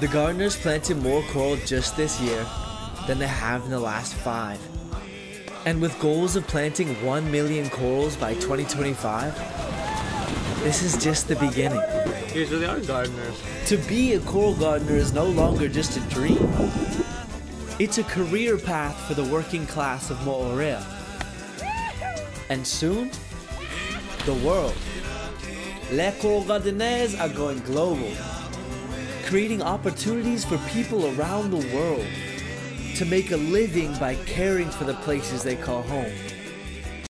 The gardeners planted more coral just this year than they have in the last five. And with goals of planting 1 million corals by 2025, this is just the beginning. These really are gardeners. To be a coral gardener is no longer just a dream. It's a career path for the working class of Moorea. And soon, the world. Les Coral Gardeners are going global, creating opportunities for people around the world to make a living by caring for the places they call home.